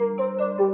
Música